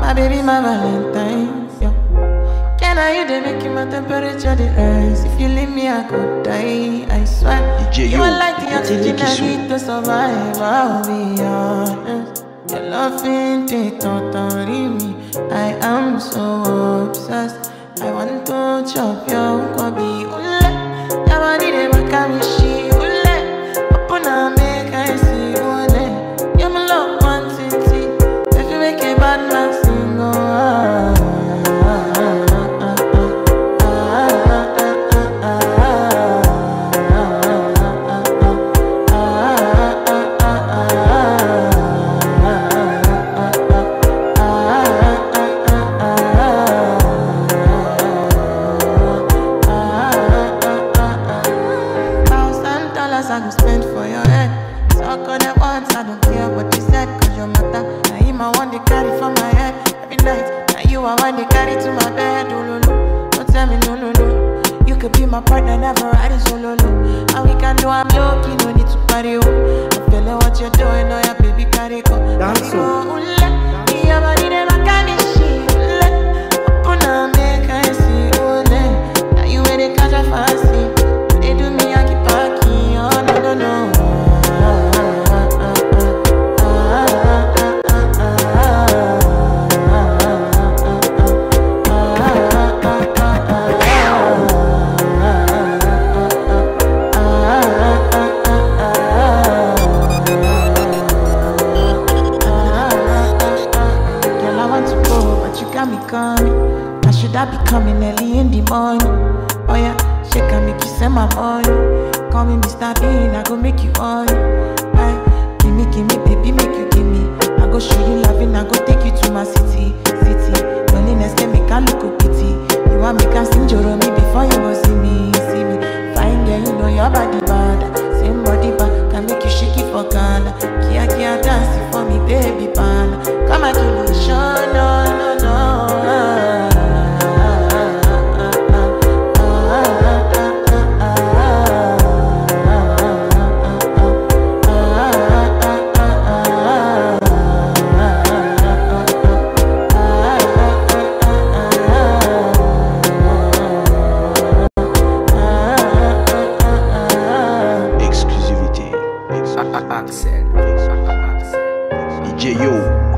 My baby, my Valentine's. Yo. Can I hear they make you my temperature the rise? If you leave me, I could die. I swear. DJ, you are like the oxygen I need to survive. I'll be honest. Your love ain't it, totally me. I am so obsessed. I want to chop your I go spend for your head. Talk on it once, I don't care what you said. Cause your matter, now him I want to carry for my head. Every night, now you I want to carry to my bed. Oh, no. Don't tell me no, no, no. You could be my partner, never it solo, no. And we can do I'm low, key, no need to party, oh. I'm feeling what you're doing, oh yeah, baby, carry go. Dance oh. Oh, ooh, la. Your body, they make me shit. Open up, make I see, la. Now you catch a fancy. Got me coming. I should I be coming early in the morning? Oh yeah, shake and make you send my money. Call me Mr. Bean, I go make you on. Aye, give me, give me, baby, make you give me. I go show you loving, I go take you to my city, city. Loneliness can make I look pity. You want me can sing Joro me before you go see me, see me. Fine girl, you know your body DJ Yo.